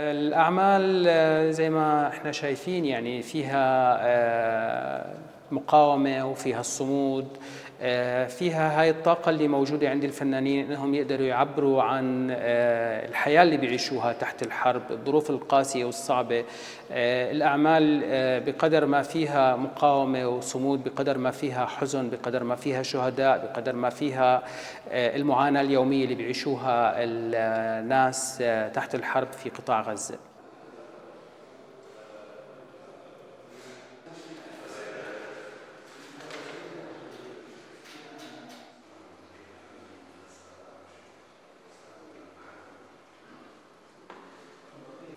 الأعمال آه، زي ما إحنا شايفين يعني فيها مقاومة وفيها الصمود آه، فيها هاي الطاقة اللي موجودة عند الفنانين إنهم يقدروا يعبروا عن آه، الحياة اللي بيعيشوها تحت الحرب، الظروف القاسية والصعبة، آه، الأعمال بقدر ما فيها مقاومة وصمود، بقدر ما فيها حزن، بقدر ما فيها شهداء، بقدر ما فيها المعاناة اليومية اللي بيعيشوها الناس تحت الحرب في قطاع غزة.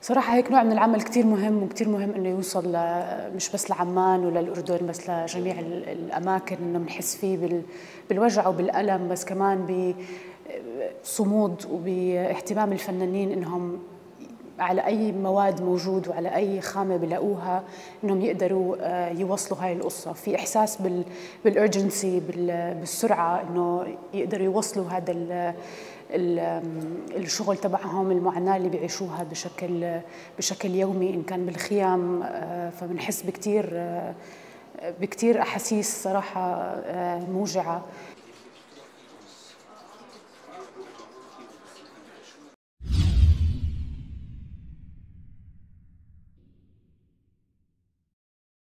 صراحة هيك نوع من العمل كتير مهم وكتير مهم إنه يوصل مش بس لعمان ولا الأردن بس لجميع ال- الأماكن إنه بنحس فيه بال- بالوجع وبالألم بس كمان بصمود وباهتمام الفنانين إنهم على أي مواد موجود وعلى أي خامة بلاقوها إنهم يقدروا آه، يوصلوا هاي القصة. في إحساس بال بالأرجنسي بالسرعة إنه يقدروا يوصلوا هذا ال- ال- الشغل تبعهم المعاناة اللي بيعيشوها بشكل بشكل يومي إن كان بالخيام آه، فبنحس بكتير آه، بكتير أحاسيس صراحة موجعة.